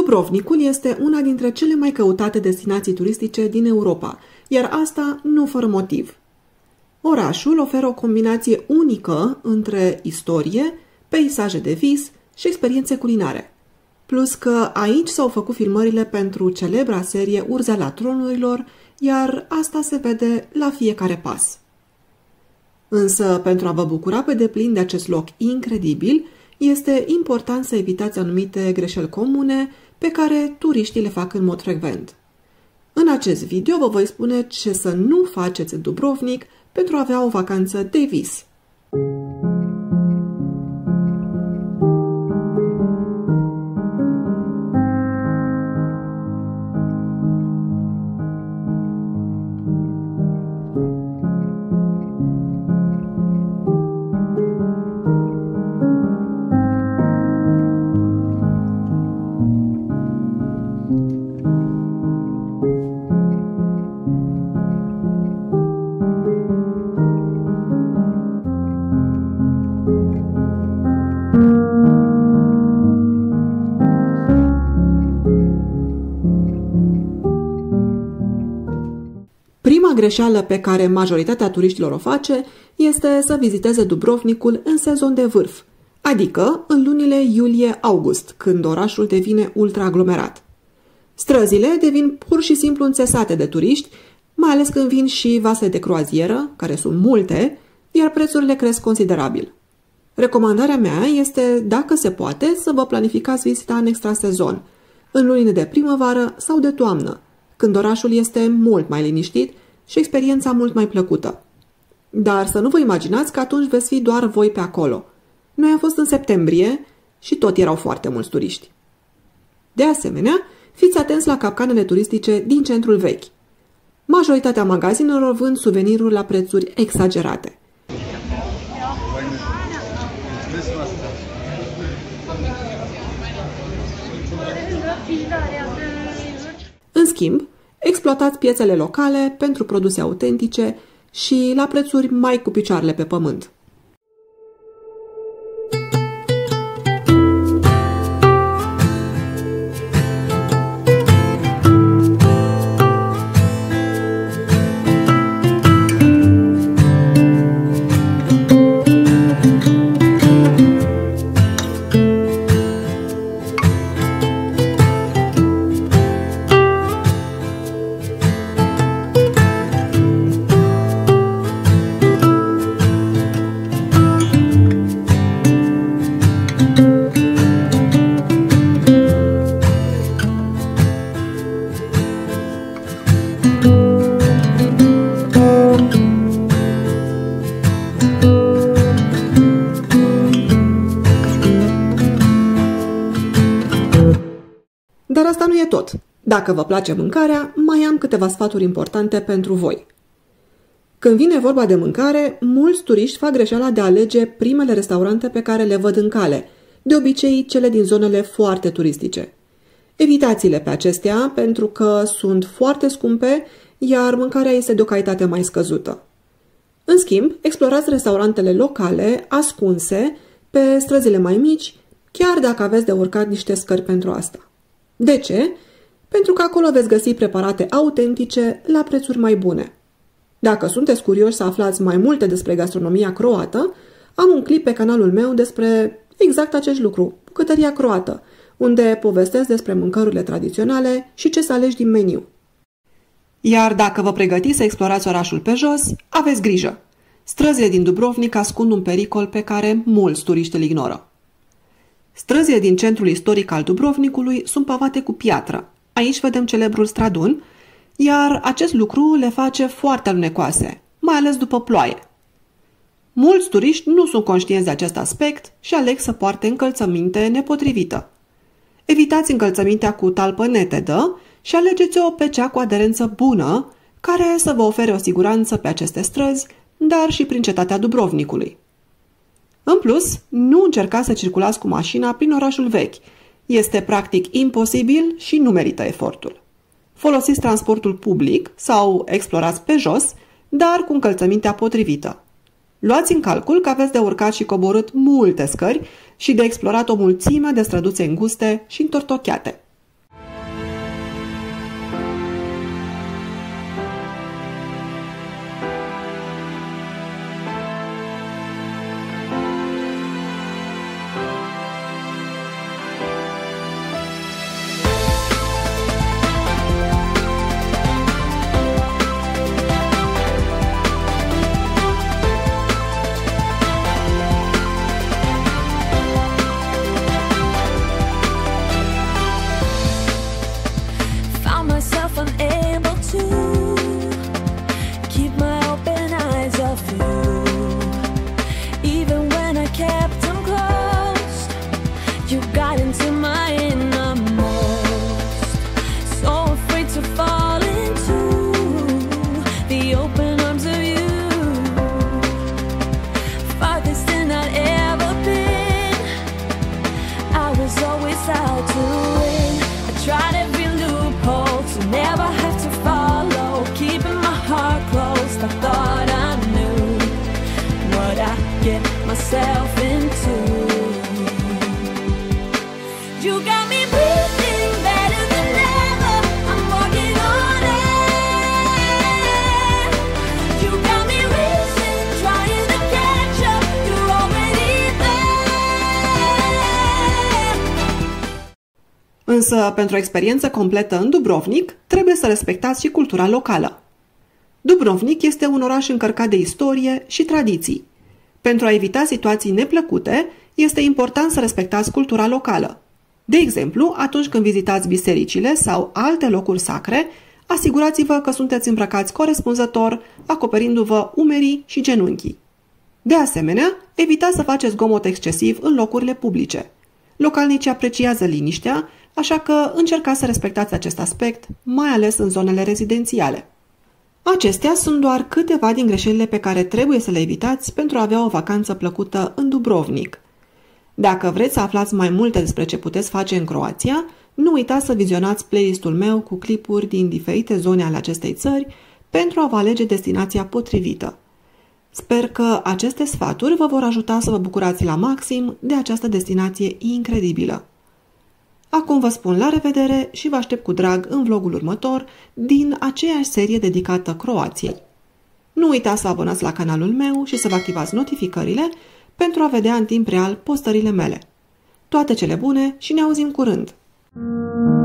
Dubrovnicul este una dintre cele mai căutate destinații turistice din Europa, iar asta nu fără motiv. Orașul oferă o combinație unică între istorie, peisaje de vis și experiențe culinare. Plus că aici s-au făcut filmările pentru celebra serie Urzela tronurilor, iar asta se vede la fiecare pas. Însă, pentru a vă bucura pe deplin de acest loc incredibil, este important să evitați anumite greșeli comune pe care turiștii le fac în mod frecvent. În acest video vă voi spune ce să nu faceți în Dubrovnik pentru a avea o vacanță de vis. Prima greșeală pe care majoritatea turiștilor o face este să viziteze Dubrovnicul în sezon de vârf, adică în lunile iulie-august, când orașul devine ultra-aglomerat. Străzile devin pur și simplu înțesate de turiști, mai ales când vin și vase de croazieră, care sunt multe, iar prețurile cresc considerabil. Recomandarea mea este, dacă se poate, să vă planificați vizita în extrasezon, în lunile de primăvară sau de toamnă, când orașul este mult mai liniștit și experiența mult mai plăcută. Dar să nu vă imaginați că atunci veți fi doar voi pe acolo. Noi am fost în septembrie și tot erau foarte mulți turiști. De asemenea, fiți atenți la capcanele turistice din centrul vechi. Majoritatea magazinelor vând suveniruri la prețuri exagerate. În schimb, exploatați piețele locale pentru produse autentice și la prețuri mai cu picioarele pe pământ. Nu e tot. Dacă vă place mâncarea, mai am câteva sfaturi importante pentru voi. Când vine vorba de mâncare, mulți turiști fac greșeala de a alege primele restaurante pe care le văd în cale, de obicei cele din zonele foarte turistice. Evitați-le pe acestea pentru că sunt foarte scumpe, iar mâncarea este de o calitate mai scăzută. În schimb, explorați restaurantele locale, ascunse, pe străzile mai mici, chiar dacă aveți de urcat niște scări pentru asta. De ce? Pentru că acolo veți găsi preparate autentice la prețuri mai bune. Dacă sunteți curioși să aflați mai multe despre gastronomia croată, am un clip pe canalul meu despre exact acest lucru, bucătăria croată, unde povestesc despre mâncărurile tradiționale și ce să alegi din meniu. Iar dacă vă pregătiți să explorați orașul pe jos, aveți grijă. Străzile din Dubrovnik ascund un pericol pe care mulți turiști îl ignoră. Străzile din centrul istoric al Dubrovnicului sunt pavate cu piatră. Aici vedem celebrul stradun, iar acest lucru le face foarte alunecoase, mai ales după ploaie. Mulți turiști nu sunt conștienți de acest aspect și aleg să poarte încălțăminte nepotrivită. Evitați încălțămintea cu talpă netedă și alegeți-o pe cea cu aderență bună, care să vă ofere o siguranță pe aceste străzi, dar și prin cetatea Dubrovnicului. În plus, nu încercați să circulați cu mașina prin orașul vechi. Este practic imposibil și nu merită efortul. Folosiți transportul public sau explorați pe jos, dar cu încălțămintea potrivită. Luați în calcul că aveți de urcat și coborât multe scări și de explorat o mulțime de străduțe înguste și întortocheate. You got into my innermost. So afraid to fall into the open arms of you. Farthest than I'd ever been. I was always out to win. I tried every loophole to never have to follow. Keeping my heart closed. I thought I knew I get myself. Însă, pentru o experiență completă în Dubrovnik, trebuie să respectați și cultura locală. Dubrovnik este un oraș încărcat de istorie și tradiții. Pentru a evita situații neplăcute, este important să respectați cultura locală. De exemplu, atunci când vizitați bisericile sau alte locuri sacre, asigurați-vă că sunteți îmbrăcați corespunzător, acoperindu-vă umerii și genunchii. De asemenea, evitați să faceți zgomot excesiv în locurile publice. Localnicii apreciază liniștea, așa că încercați să respectați acest aspect, mai ales în zonele rezidențiale. Acestea sunt doar câteva din greșelile pe care trebuie să le evitați pentru a avea o vacanță plăcută în Dubrovnik. Dacă vreți să aflați mai multe despre ce puteți face în Croația, nu uitați să vizionați playlistul meu cu clipuri din diferite zone ale acestei țări pentru a vă alege destinația potrivită. Sper că aceste sfaturi vă vor ajuta să vă bucurați la maxim de această destinație incredibilă. Acum vă spun la revedere și vă aștept cu drag în vlogul următor din aceeași serie dedicată Croației. Nu uitați să vă abonați la canalul meu și să vă activați notificările pentru a vedea în timp real postările mele. Toate cele bune și ne auzim curând! Thank you.